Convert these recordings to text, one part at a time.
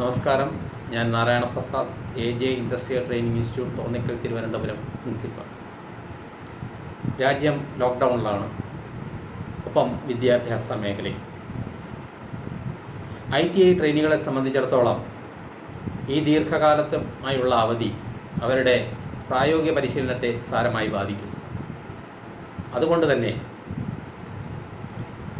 നമസ്കാരം. ഞാൻ Narayana Prasad A J industrial training institute Thonnakkal Thiruvananthapuram principal. രാജ്യം ലോക്ക്ഡൗണിലാണ്. ഒപ്പം വിദ്യാഭ്യാസ മേഖലയിൽ ഐ ടി ഐ ട്രെയിനികളെ സംബന്ധിച്ചിടത്തോളം ഈ ദീർഘകാലത്തുമായുള്ള അവധി അവരുടെ പ്രായോഗിക പരിശീലനത്തെ സാരമായി ബാധിക്കുന്നു. അതുകൊണ്ട് തന്നെ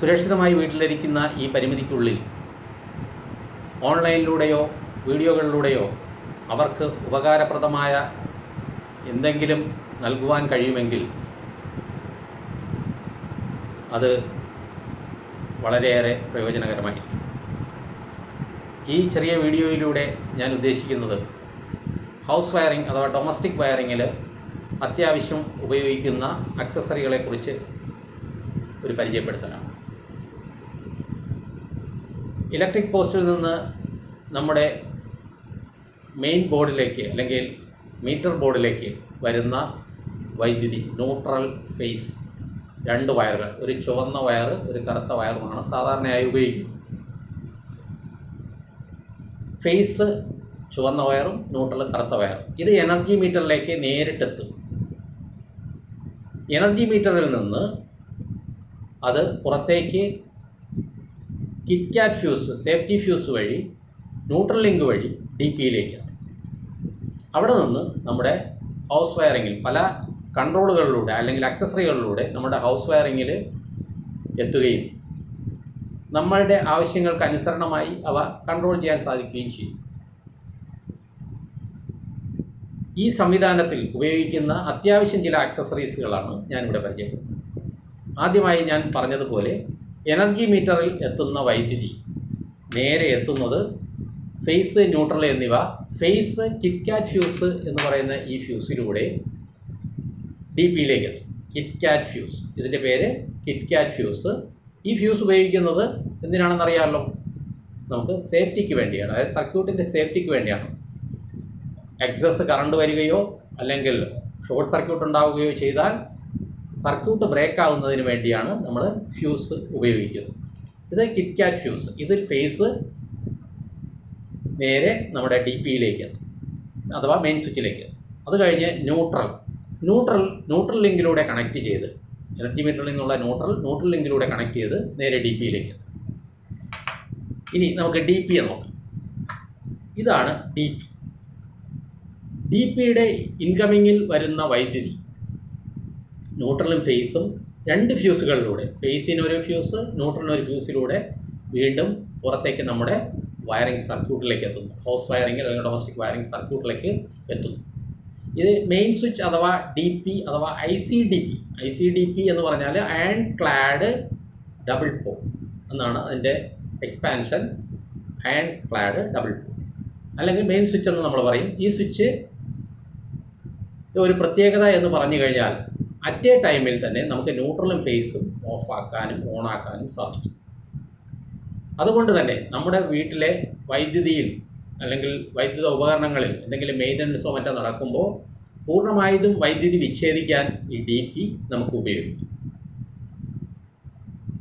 സുരക്ഷിതമായി വീട്ടിലിരിക്കുന്ന ഈ പരിമിതിക്കുള്ളിൽ ഓൺലൈനിലൂടെയോ വീഡിയോകളിലൂടെയോ അവർക്ക് ഉപകാരപ്രദമായ എന്തെങ്കിലും നൽകുവാൻ കഴിയുമെങ്കിൽ അത് വളരെയേറെ പ്രയോജനകരമായിരിക്കും. ഈ ചെറിയ വീഡിയോയിലൂടെ ഞാൻ ഉദ്ദേശിക്കുന്നത് ഹൗസ് വയറിംഗ് അഥവാ ഡൊമസ്റ്റിക് വയറിങ്ങിൽ അത്യാവശ്യം ഉപയോഗിക്കുന്ന അക്സസറികളെക്കുറിച്ച് ഒരു പരിചയപ്പെടുത്തലാണ്. ഇലക്ട്രിക് പോസ്റ്റിൽ നിന്ന് നമ്മുടെ മെയിൻ ബോർഡിലേക്ക് അല്ലെങ്കിൽ മീറ്റർ ബോർഡിലേക്ക് വരുന്ന വൈദ്യുതി ന്യൂട്രൽ ഫേസ് രണ്ട് വയറുകൾ. ഒരു ചുവന്ന വയർ ഒരു കറുത്ത വയറുമാണ് സാധാരണയായി ഉപയോഗിക്കുന്നത്. ഫേസ് ചുവന്ന വയറും ന്യൂട്രൽ കറുത്ത വയറും. ഇത് എനർജി മീറ്ററിലേക്ക് നേരിട്ടെത്തും. എനർജി മീറ്ററിൽ നിന്ന് അത് പുറത്തേക്ക് കിറ്റ് ഫ്യൂസ് സേഫ്റ്റി ഫ്യൂസ് വഴി ന്യൂട്രൽ ലിങ്ക് വഴി ഡി പിയിലേക്ക് അവിടെ നിന്ന് നമ്മുടെ ഹൗസ് വയറിങ്ങിൽ പല കൺട്രോളുകളിലൂടെ അല്ലെങ്കിൽ അക്സസറികളിലൂടെ നമ്മുടെ ഹൗസ് വയറിങ്ങിൽ എത്തുകയും നമ്മളുടെ ആവശ്യങ്ങൾക്ക് അനുസരണമായി അവ കൺട്രോൾ ചെയ്യാൻ സാധിക്കുകയും ചെയ്യും. ഈ സംവിധാനത്തിൽ ഉപയോഗിക്കുന്ന അത്യാവശ്യം ചില ആക്സസറീസുകളാണ് ഞാനിവിടെ പരിചയപ്പെടുന്നത്. ആദ്യമായി ഞാൻ പറഞ്ഞതുപോലെ എനർജി മീറ്ററിൽ എത്തുന്ന വൈദ്യുതി നേരെ എത്തുന്നത് ഫേസ് ന്യൂട്രൽ എന്നിവ ഫേസ് കിറ്റ്കാറ്റ് ഫ്യൂസ് എന്ന് പറയുന്ന ഈ ഫ്യൂസിലൂടെ ഡി പിയിലേക്ക് എത്തും. കിറ്റ്കാറ്റ് ഫ്യൂസ് ഇതിന്റെ പേര് കിറ്റ്കാറ്റ് ഫ്യൂസ് ഈ ഫ്യൂസ് ഉപയോഗിക്കുന്നത് എന്തിനാണെന്ന് അറിയാമല്ലോ? നമുക്ക് സേഫ്റ്റിക്ക് വേണ്ടിയാണ്. അതായത് സർക്യൂട്ടിന്റെ സേഫ്റ്റിക്ക് വേണ്ടിയാണ്. എക്സസ് കറണ്ട് വരികയോ അല്ലെങ്കിൽ ഷോർട്ട് സർക്യൂട്ട് ഉണ്ടാവുകയോ ചെയ്താൽ സർക്യൂട്ട് ബ്രേക്ക് ആവുന്നതിന് വേണ്ടിയാണ് നമ്മൾ ഫ്യൂസ് ഉപയോഗിക്കുന്നത്. ഇത് കിറ്റ്കാറ്റ് ഫ്യൂസ് ഇതിൽ ഫേസ് നേരെ നമ്മുടെ ഡി പിയിലേക്ക് എത്തും. അഥവാ മെയിൻ സ്വിച്ചിലേക്ക് എത്തും. അത് കഴിഞ്ഞ് ന്യൂട്രൽ ന്യൂട്രൽ ന്യൂട്രൽ ലിങ്കിലൂടെ കണക്ട് ചെയ്ത് എനർജി മീറ്ററിൽ നിന്നുള്ള ന്യൂട്രൽ ന്യൂട്രൽ ലിങ്കിലൂടെ കണക്ട് ചെയ്ത് നേരെ ഡി പിയിലേക്ക് എത്തും. ഇനി നമുക്ക് ഡി പിയെ നോക്കാം. ഇതാണ് ഡി പി ഡി പിയുടെ ഇൻകമിങ്ങിൽ വരുന്ന വൈദ്യുതി ന്യൂട്രലും ഫേസും രണ്ട് ഫ്യൂസുകളിലൂടെ ഫേസിനൊരു ഫ്യൂസ് ന്യൂട്രലിനൊരു ഫ്യൂസിലൂടെ വീണ്ടും പുറത്തേക്ക് നമ്മുടെ വയറിംഗ് സർക്യൂട്ടിലേക്ക് എത്തുന്നു. ഹൗസ് വയറിംഗ് അല്ലെങ്കിൽ ഡൊമസ്റ്റിക് വയറിംഗ് സർക്യൂട്ടിലേക്ക് എത്തുന്നു. ഇത് മെയിൻ സ്വിച്ച് അഥവാ ഡി പി അഥവാ I C D P I C D P എന്ന് പറഞ്ഞാൽ അയൺ ക്ലാഡ് ഡബിൾ പോ എന്നാണ് അതിന്റെ എക്സ്പാൻഷൻ അയൺ ക്ലാഡ് ഡബിൾ പോ അല്ലെങ്കിൽ മെയിൻ സ്വിച്ച് എന്ന് നമ്മൾ പറയും. ഈ സ്വിച്ച് ഒരു പ്രത്യേകത എന്ന് പറഞ്ഞു കഴിഞ്ഞാൽ അറ്റ് എ ടൈമിൽ തന്നെ നമുക്ക് ന്യൂട്രലും ഫേസും ഓഫാക്കാനും ഓൺ ആക്കാനും സാധിക്കും. അതുകൊണ്ട് തന്നെ നമ്മുടെ വീട്ടിലെ വൈദ്യുതിയിൽ അല്ലെങ്കിൽ വൈദ്യുത ഉപകരണങ്ങളിൽ എന്തെങ്കിലും മെയിന്റനൻസോ മറ്റോ നടക്കുമ്പോൾ പൂർണമായതും വൈദ്യുതി വിച്ഛേദിക്കാൻ ഈ ഡി പി നമുക്ക് ഉപയോഗിക്കും.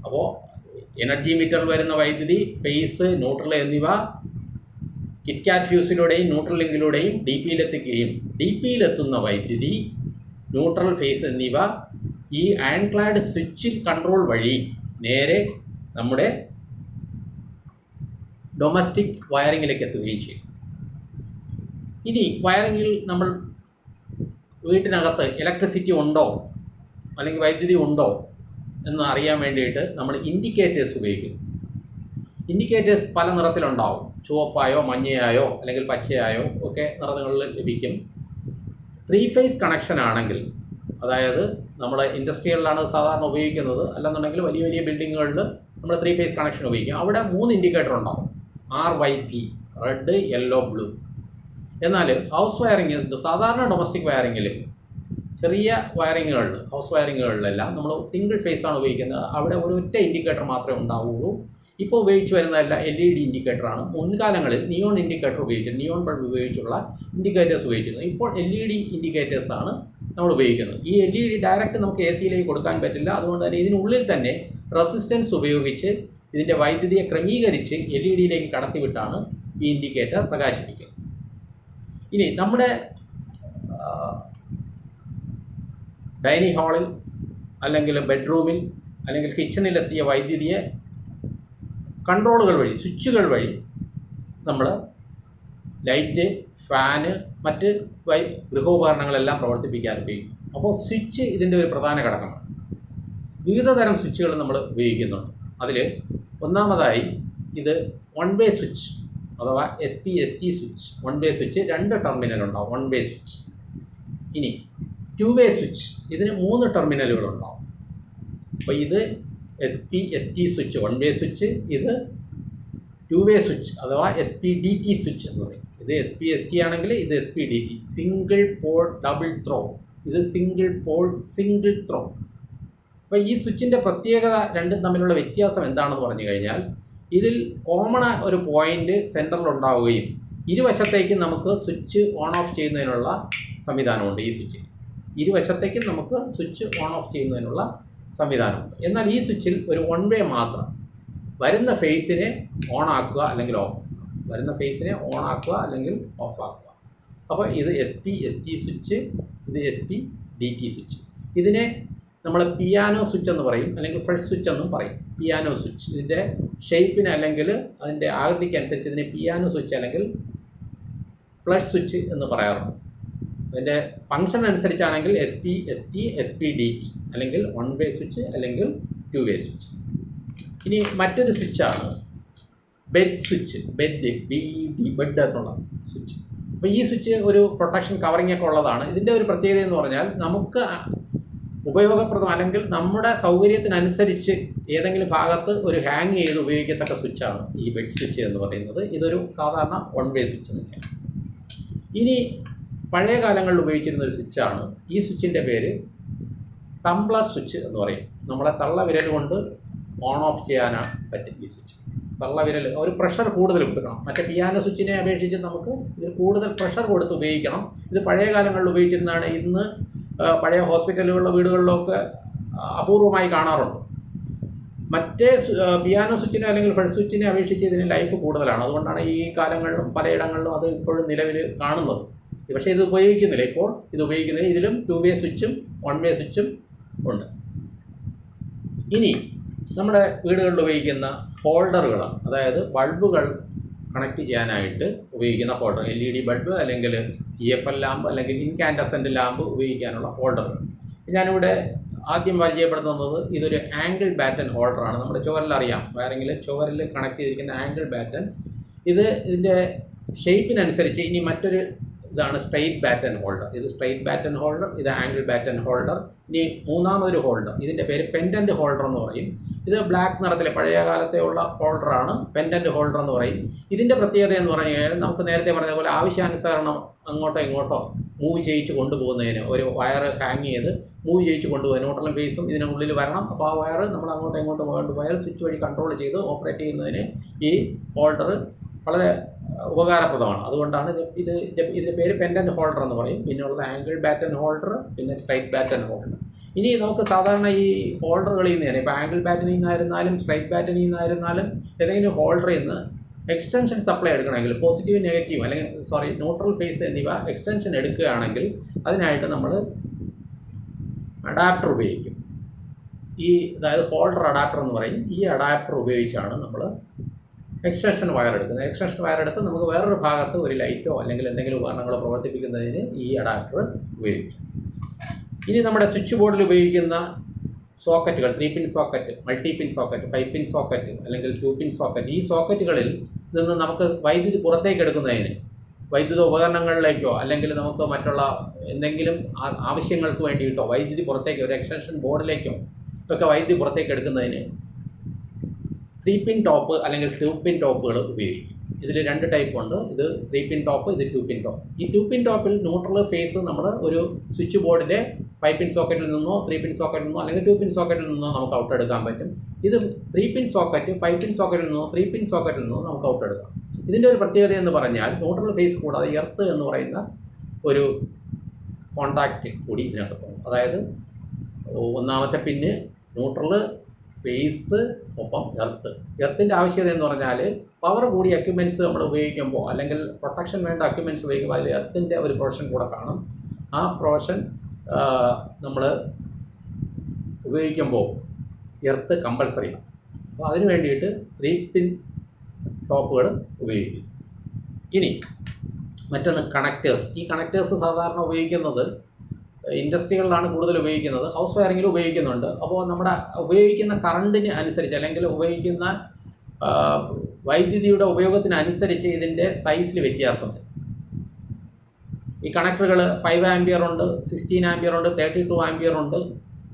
അപ്പോൾ എനർജി മീറ്ററിൽ വരുന്ന വൈദ്യുതി ഫേസ് ന്യൂട്രൽ എന്നിവ കിറ്റ്കാറ്റ് ഫ്യൂസിലൂടെയും ന്യൂട്രൽ ലിങ്കിലൂടെയും ഡി പിയിലെത്തിക്കുകയും ഡി പിയിലെത്തുന്ന വൈദ്യുതി ന്യൂട്രൽ ഫേസ് എന്നിവ ഈ അയൺക്ലാഡ് സ്വിച്ചിൽ കൺട്രോൾ വഴി നേരെ നമ്മുടെ ഡൊമസ്റ്റിക് വയറിങ്ങിലേക്ക് എത്തുകയും ചെയ്യും. ഇനി വയറിങ്ങിൽ നമ്മൾ വീട്ടിനകത്ത് ഇലക്ട്രിസിറ്റി ഉണ്ടോ? അല്ലെങ്കിൽ വൈദ്യുതി ഉണ്ടോ? എന്ന് അറിയാൻ വേണ്ടിയിട്ട് നമ്മൾ ഇൻഡിക്കേറ്റേഴ്സ് ഉപയോഗിക്കുന്നു. ഇൻഡിക്കേറ്റേഴ്സ് പല നിറത്തിലുണ്ടാവും. ചുവപ്പായോ മഞ്ഞയായോ അല്ലെങ്കിൽ പച്ചയായോ ഒക്കെ നിറങ്ങളിൽ ലഭിക്കും. ത്രീ ഫേസ് കണക്ഷൻ ആണെങ്കിൽ അതായത് നമ്മൾ ഇൻഡസ്ട്രികളിലാണ് സാധാരണ ഉപയോഗിക്കുന്നത്. അല്ലെന്നുണ്ടെങ്കിൽ വലിയ വലിയ ബിൽഡിങ്ങുകളിൽ നമ്മൾ ത്രീ ഫേസ് കണക്ഷൻ ഉപയോഗിക്കും. അവിടെ മൂന്ന് ഇൻഡിക്കേറ്റർ ഉണ്ടാവും. R Y B red yellow blue എന്നാൽ ഹൗസ് വയറിങ് സാധാരണ ഡൊമസ്റ്റിക് വയറിങ്ങിൽ ചെറിയ വയറിങ്ങുകളിൽ ഹൗസ് വയറിങ്ങുകളിലെല്ലാം നമ്മൾ സിംഗിൾ ഫേസ് ആണ് ഉപയോഗിക്കുന്നത്. അവിടെ ഒരു ഒറ്റ ഇൻഡിക്കേറ്റർ മാത്രമേ ഉണ്ടാവുകയുള്ളൂ ഇപ്പോൾ ഉപയോഗിച്ച് വരുന്നതല്ല എൽ ഇ ഡി ഇൻഡിക്കേറ്ററാണ് മുൻകാലങ്ങളിൽ നിയോൺ ഇൻഡിക്കേറ്റർ ഉപയോഗിച്ചു നിയോൺ ബൾബ് ഉപയോഗിച്ചുള്ള ഇൻഡിക്കേറ്റേഴ്സ് ഉപയോഗിച്ചിരുന്നു ഇപ്പോൾ എൽ ഇ ഡി ഇൻഡിക്കേറ്റേഴ്സാണ് നമ്മൾ ഉപയോഗിക്കുന്നത്. ഈ എൽ ഇ ഡി ഡയറക്റ്റ് നമുക്ക് എ സിയിലേക്ക് കൊടുക്കാൻ പറ്റില്ല. അതുകൊണ്ട് തന്നെ ഇതിനുള്ളിൽ തന്നെ റെസിസ്റ്റൻസ് ഉപയോഗിച്ച് ഇതിന്റെ വൈദ്യുതിയെ ക്രമീകരിച്ച് എൽ ഇ ഡിയിലേക്ക് കടത്തിവിട്ടാണ് ഈ ഇൻഡിക്കേറ്റർ പ്രകാശിപ്പിക്കുന്നത്. ഇനി നമ്മുടെ ഡൈനിങ് ഹാളിൽ അല്ലെങ്കിൽ ബെഡ്റൂമിൽ അല്ലെങ്കിൽ കിച്ചണിലെത്തിയ വൈദ്യുതിയെ കൺട്രോളുകൾ വഴി സ്വിച്ചുകൾ വഴി നമ്മൾ ലൈറ്റ് ഫാന് മറ്റ് വൈ ഗൃഹോപകരണങ്ങളെല്ലാം പ്രവർത്തിപ്പിക്കാൻ ഉപയോഗിക്കും. അപ്പോൾ സ്വിച്ച് ഇതിന്റെ ഒരു പ്രധാന ഘടകമാണ്. വിവിധ തരം സ്വിച്ചുകൾ നമ്മൾ ഉപയോഗിക്കുന്നുണ്ട്. അതിൽ ഒന്നാമതായി ഇത് വൺ വേ സ്വിച്ച് അഥവാ S P S T switch one way switch രണ്ട് ടെർമിനൽ ഉണ്ടാവും. വൺ വേ സ്വിച്ച് ഇനി ടു വേ സ്വിച്ച് ഇതിന് മൂന്ന് ടെർമിനലുകൾ ഉണ്ടാവും. അപ്പോൾ ഇത് S P S T switch one way switch ഇത് ടു വേ സ്വിച്ച് അഥവാ S P D T switch എന്ന് പറയും. ഇത് എസ് പി എസ് ടി ആണെങ്കിൽ ഇത് S P D T single pole double throw ഇത് സിംഗിൾ പോൾ സിംഗിൾ ത്രോ അപ്പോൾ ഈ സ്വിച്ചിന്റെ പ്രത്യേകത രണ്ടും തമ്മിലുള്ള വ്യത്യാസം എന്താണെന്ന് പറഞ്ഞു കഴിഞ്ഞാൽ ഇതിൽ കോമൺ ഒരു പോയിന്റ് സെന്ററിൽ ഉണ്ടാവുകയും ഇരുവശത്തേക്കും നമുക്ക് സ്വിച്ച് ഓൺ ഓഫ് ചെയ്യുന്നതിനുള്ള സംവിധാനമുണ്ട് ഈ സ്വിച്ചിൽ. ഇരുവശത്തേക്കും നമുക്ക് സ്വിച്ച് ഓൺ ഓഫ് ചെയ്യുന്നതിനുള്ള സംവിധാനമുണ്ട്. എന്നാൽ ഈ സ്വിച്ചിൽ ഒരു വൺ വേ മാത്രം വരുന്ന ഫേസിനെ ഓൺ ആക്കുക അല്ലെങ്കിൽ ഓഫ് വരുന്ന ഫേസിനെ ഓൺ ആക്കുക അല്ലെങ്കിൽ ഓഫ് ആക്കുക. അപ്പോൾ ഇത് S P S T switch ഇത് S P D T switch ഇതിനെ നമ്മൾ പിയാനോ സ്വിച്ച് എന്ന് പറയും അല്ലെങ്കിൽ ഫ്രഷ് സ്വിച്ച് എന്നും പറയും. പിയാനോ സ്വിച്ച് ഇതിന്റെ ഷേപ്പിന് അല്ലെങ്കിൽ അതിന്റെ ആകൃതിക്കനുസരിച്ച് ഇതിനെ പിയാനോ സ്വിച്ച് അല്ലെങ്കിൽ ഫ്ലഷ് സ്വിച്ച് എന്ന് പറയാറുണ്ട്. അതിന്റെ function അനുസരിച്ചാണെങ്കിൽ S P S T S P D T അല്ലെങ്കിൽ വൺ വേ സ്വിച്ച് അല്ലെങ്കിൽ ടു വേ സ്വിച്ച് ഇനി മറ്റൊരു സ്വിച്ചാണ് bed switch bed B D bed എന്നുള്ള സ്വിച്ച് അപ്പോൾ ഈ സ്വിച്ച് ഒരു പ്രൊട്ടക്ഷൻ കവറിംഗ് ഒക്കെ ഉള്ളതാണ്. ഇതിന്റെ ഒരു പ്രത്യേകത എന്ന് പറഞ്ഞാൽ നമുക്ക് ഉപയോഗപ്രദം അല്ലെങ്കിൽ നമ്മുടെ സൗകര്യത്തിനനുസരിച്ച് ഏതെങ്കിലും ഭാഗത്ത് ഒരു ഹാങ് ചെയ്ത് ഉപയോഗിക്കത്തക്ക സ്വിച്ചാണ് ഈ ബെഡ് സ്വിച്ച് എന്ന് പറയുന്നത്. ഇതൊരു സാധാരണ വൺ വേ സ്വിച്ച് തന്നെയാണ്. ഇനി പഴയ കാലങ്ങളിൽ ഉപയോഗിച്ചിരുന്ന ഒരു സ്വിച്ചാണ് ഈ സ്വിച്ചിന്റെ പേര് തംബ്ലർ സ്വിച്ച് എന്ന് പറയും. നമ്മളെ തള്ള വിരൽ കൊണ്ട് ഓൺ ഓഫ് ചെയ്യാനാണ് പറ്റും ഈ സ്വിച്ച് തള്ള വിരൽ ഒരു പ്രഷർ കൂടുതൽ കൊടുക്കണം. മറ്റേ പിയാനോ സ്വിച്ചിനെ അപേക്ഷിച്ച് നമുക്ക് ഇതിൽ കൂടുതൽ പ്രഷർ കൊടുത്ത് ഉപയോഗിക്കണം. ഇത് പഴയ കാലങ്ങളിൽ ഉപയോഗിച്ചിരുന്നതാണ്. ഇന്ന് പഴയ ഹോസ്പിറ്റലുകളിലോ വീടുകളിലോ ഒക്കെ അപൂർവമായി കാണാറുണ്ട്. മറ്റേ പിയാനോ സ്വിച്ചിനെ അല്ലെങ്കിൽ ഫ്രഷ് സ്വിച്ചിനെ അപേക്ഷിച്ച് ഇതിന് ലൈഫ് കൂടുതലാണ്. അതുകൊണ്ടാണ് ഈ കാലങ്ങളിലും പലയിടങ്ങളിലും അത് ഇപ്പോഴും നിലവിൽ കാണുന്നത്. പക്ഷേ ഇത് ഉപയോഗിക്കുന്നില്ല. ഇപ്പോൾ ഇത് ഉപയോഗിക്കുന്നില്ല ഇതിലും ടു വേ സ്വിച്ചും വൺ വേ സ്വിച്ചും ഉണ്ട്. ഇനി നമ്മുടെ വീടുകളിൽ ഉപയോഗിക്കുന്ന ഹോൾഡറുകൾ അതായത് ബൾബുകൾ കണക്ട് ചെയ്യാനായിട്ട് ഉപയോഗിക്കുന്ന holder L E D bulb അല്ലെങ്കിൽ സി എഫ് എൽ ലാമ്പ് അല്ലെങ്കിൽ ഇൻകാൻഡസെന്റ് ലാമ്പ് ഉപയോഗിക്കാനുള്ള ഹോൾഡർ ഞാനിവിടെ ആദ്യം പരിചയപ്പെടുത്തുന്നത് ഇതൊരു ആംഗിൾ ബാറ്റൻ ഹോൾഡറാണ് നമ്മുടെ ചുവരിൽ അറിയാം. വയറിങ്ങിൽ ചുവരിൽ കണക്ട് ചെയ്തിരിക്കുന്ന ആംഗിൾ ബാറ്റൻ ഇത് ഇതിന്റെ ഷേപ്പിനനുസരിച്ച് ഇനി മറ്റൊരു ഇതാണ് സ്ട്രെയിറ്റ് ബാറ്റൻ ഹോൾഡർ ഇത് സ്ട്രെയിറ്റ് ബാറ്റൻ ഹോൾഡർ ഇത് ആംഗിൾ ബാറ്റൻ ഹോൾഡർ ഇനി മൂന്നാമതൊരു ഹോൾഡർ ഇതിന്റെ പേര് പെൻഡന്റ് ഹോൾഡർ എന്ന് പറയും. ഇത് ബ്ലാക്ക് നിറത്തിലെ പഴയ കാലത്തെ ഉള്ള ഹോൾഡറാണ് പെൻഡന്റ് ഹോൾഡർ എന്ന് പറയും. ഇതിന്റെ പ്രത്യേകത എന്ന് പറഞ്ഞു കഴിഞ്ഞാൽ നമുക്ക് നേരത്തെ പറഞ്ഞ പോലെ ആവശ്യാനുസരണം അങ്ങോട്ടോ ഇങ്ങോട്ടോ മൂവ് ചെയ്യിച്ച് കൊണ്ടുപോകുന്നതിന് ഒരു വയർ ഹാങ് ചെയ്ത് മൂവ് ചെയ്യിച്ച് കൊണ്ടുപോകുന്നത് ന്യൂട്രലും ഫേസും ഇതിനുള്ളിൽ വരണം. അപ്പോൾ ആ വയർ നമ്മൾ അങ്ങോട്ടോ ഇങ്ങോട്ടോ കൊണ്ടുപോയാൽ സ്വിച്ച് വഴി കൺട്രോൾ ചെയ്ത് ഓപ്പറേറ്റ് ചെയ്യുന്നതിന് ഈ ഹോൾഡർ വളരെ ഉപകാരപ്രദമാണ്. അതുകൊണ്ടാണ് ഇത് ഇത് ഇതിന്റെ പേര് പെൻഡന്റ് ഹോൾഡർ എന്ന് പറയും. പിന്നെയുള്ളത് ആംഗിൾ ബാറ്റൻ ഹോൾഡർ പിന്നെ സ്ട്രൈറ്റ് ബാറ്റൻ ഹോൾഡർ ഇനി നമുക്ക് സാധാരണ ഈ ഹോൾഡറുകളിൽ നിന്ന് തന്നെ ഇപ്പോൾ ആംഗിൾ ബാറ്റനിൽ നിന്നായിരുന്നാലും സ്ട്രൈറ്റ് ബാറ്റനിൽ നിന്നായിരുന്നാലും ഏതെങ്കിലും ഹോൾഡറിൽ നിന്ന് എക്സ്റ്റൻഷൻ സപ്ലൈ എടുക്കണമെങ്കിൽ പോസിറ്റീവ് നെഗറ്റീവ് അല്ലെങ്കിൽ സോറി ന്യൂട്രൽ ഫേസ് എന്നിവ എക്സ്റ്റൻഷൻ എടുക്കുകയാണെങ്കിൽ അതിനായിട്ട് നമ്മൾ അഡാപ്റ്റർ ഉപയോഗിക്കും. ഈ അതായത് ഹോൾഡർ അഡാപ്റ്റർ എന്ന് പറയും. ഈ അഡാപ്റ്റർ ഉപയോഗിച്ചാണ് നമ്മൾ എക്സ്റ്റൻഷൻ വയർ എടുക്കുന്നത്. എക്സ്റ്റൻഷൻ വയർ എടുത്ത് നമുക്ക് വേറൊരു ഭാഗത്ത് ഒരു ലൈറ്റോ അല്ലെങ്കിൽ എന്തെങ്കിലും ഉപകരണങ്ങളോ പ്രവർത്തിപ്പിക്കുന്നതിന് ഈ അഡാപ്റ്റർ ഉപയോഗിക്കും. ഇനി നമ്മുടെ സ്വിച്ച് ബോർഡിൽ ഉപയോഗിക്കുന്ന സോക്കറ്റുകൾ three pin socket multi pin socket five pin socket അല്ലെങ്കിൽ ടു പിൻ സോക്കറ്റ് ഈ സോക്കറ്റുകളിൽ നിന്ന് നമുക്ക് വൈദ്യുതി പുറത്തേക്ക് എടുക്കുന്നതിന് വൈദ്യുത ഉപകരണങ്ങളിലേക്കോ അല്ലെങ്കിൽ നമുക്ക് മറ്റുള്ള എന്തെങ്കിലും ആവശ്യങ്ങൾക്ക് വേണ്ടിയിട്ടോ വൈദ്യുതി പുറത്തേക്ക് ഒരു എക്സ്റ്റൻഷൻ ബോർഡിലേക്കോ ഒക്കെ വൈദ്യുതി പുറത്തേക്ക് എടുക്കുന്നതിന് ത്രീ പിൻ ടോപ്പ് അല്ലെങ്കിൽ ടു പിൻ ടോപ്പുകൾ ഉപയോഗിക്കും. ഇതിൽ രണ്ട് ടൈപ്പ് ഉണ്ട്. ഇത് ത്രീ പിൻ ടോപ്പ് ഇത് ടു പിൻ ടോപ്പ് ഈ ടു പിൻ ടോപ്പിൽ ന്യൂട്രൽ ഫേസ് നമ്മൾ ഒരു സ്വിച്ച് ബോർഡിലെ ഫൈവ് പിൻ സോക്കറ്റിൽ നിന്നോ ത്രീ പിൻ സോക്കറ്റിൽ നിന്നോ അല്ലെങ്കിൽ ടു പിൻ സോക്കറ്റിൽ നിന്നോ നമുക്ക് ഔട്ട് എടുക്കാൻ പറ്റും. ഇത് three pin socket five pin സോക്കറ്റിൽ നിന്നോ ത്രീ പിൻ സോക്കറ്റിൽ നിന്നോ നമുക്ക് ഔട്ട് എടുക്കാം. ഇതിന്റെ ഒരു പ്രത്യേകത എന്ന് പറഞ്ഞാൽ ന്യൂട്രൽ ഫേസ് കൂടാതെ എർത്ത് എന്ന് പറയുന്ന ഒരു കോണ്ടാക്റ്റ് കൂടി ഇതിനകത്തുണ്ട് അതായത് ഒന്നാമത്തെ പിന്ന് ന്യൂട്രൽ ഫേസ് ഒപ്പം എർത്ത് എർത്തിന്റെ ആവശ്യകത എന്ന് പറഞ്ഞാൽ പവർ കൂടി എക്യുപ്മെന്റ്സ് നമ്മൾ ഉപയോഗിക്കുമ്പോൾ അല്ലെങ്കിൽ പ്രൊട്ടക്ഷൻ വേണ്ട എക്യുപ്മെന്റ്സ് ഉപയോഗിക്കുമ്പോൾ അതിൽ എർത്തിന്റെ ഒരു പ്രൊഷൻ കൂടെ കാണും. ആ പ്രൊഷൻ നമ്മൾ ഉപയോഗിക്കുമ്പോൾ എർത്ത് കമ്പൽസറിയാണ് അപ്പോൾ അതിന് വേണ്ടിയിട്ട് ത്രീ പിൻ ടോപ്പുകൾ ഉപയോഗിക്കും. ഇനി മറ്റൊന്ന് കണക്റ്റേഴ്സ് ഈ കണക്റ്റേഴ്സ് സാധാരണ ഉപയോഗിക്കുന്നത് ഇൻഡസ്ട്രികളിലാണ് കൂടുതൽ ഉപയോഗിക്കുന്നത്. ഹൗസ് വയറിങ്ങിൽ ഉപയോഗിക്കുന്നുണ്ട്. അപ്പോൾ നമ്മുടെ ഉപയോഗിക്കുന്ന കറണ്ടിന് അനുസരിച്ച് അല്ലെങ്കിൽ ഉപയോഗിക്കുന്ന വൈദ്യുതിയുടെ ഉപയോഗത്തിനനുസരിച്ച് ഇതിന്റെ സൈസിൽ വ്യത്യാസം ഈ കണക്ടറുകൾ ഫൈവ് ആംബിയർ ഉണ്ട് സിക്സ്റ്റീൻ ആംബിയർ ഉണ്ട് തേർട്ടി ടു ആംബിയർ ഉണ്ട്.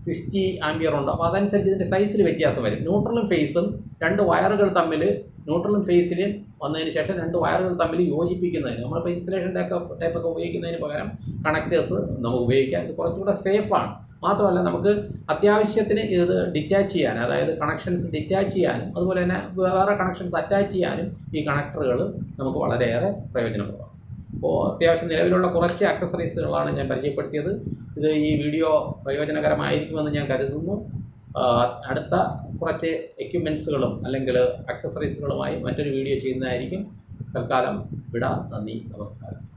സിക്സ്റ്റി ആംബിയർ ഉണ്ട്. അപ്പോൾ അതനുസരിച്ച് ഇതിന്റെ സൈസിൽ വ്യത്യാസം വരും. ന്യൂട്രലും ഫേസും രണ്ട് വയറുകൾ തമ്മിൽ ന്യൂട്രലും ഫേസിലും വന്നതിന് ശേഷം രണ്ട് വയറുകൾ തമ്മിൽ യോജിപ്പിക്കുന്നതിന് നമ്മളിപ്പോൾ ഇൻസുലേഷൻ ടൈപ്പ് ടൈപ്പൊക്കെ ഉപയോഗിക്കുന്നതിന് പകരം കണക്റ്റേഴ്സ് നമുക്ക് ഉപയോഗിക്കാം. ഇത് കുറച്ചുകൂടെ സേഫാണ് മാത്രമല്ല നമുക്ക് അത്യാവശ്യത്തിന് ഇത് ഡിറ്റാച്ച് ചെയ്യാൻ അതായത് കണക്ഷൻസ് ഡിറ്റാച്ച് ചെയ്യാനും അതുപോലെ തന്നെ വേറെ കണക്ഷൻസ് അറ്റാച്ച് ചെയ്യാനും ഈ കണക്ടറുകൾ നമുക്ക് വളരെയേറെ പ്രയോജനപ്രദമാണ്. അപ്പോൾ അത്യാവശ്യം നിലവിലുള്ള കുറച്ച് അക്സസറീസുകളാണ് ഞാൻ പരിചയപ്പെടുത്തിയത്. ഇത് ഈ വീഡിയോ പ്രയോജനകരമായിരിക്കുമെന്ന് ഞാൻ കരുതുന്നു. അടുത്ത കുറച്ച് എക്യുപ്മെൻസുകളും അല്ലെങ്കിൽ അക്സസറീസുകളുമായി മറ്റൊരു വീഡിയോ ചെയ്യുന്നതായിരിക്കും. തൽക്കാലം വിടാം നന്ദി നമസ്കാരം.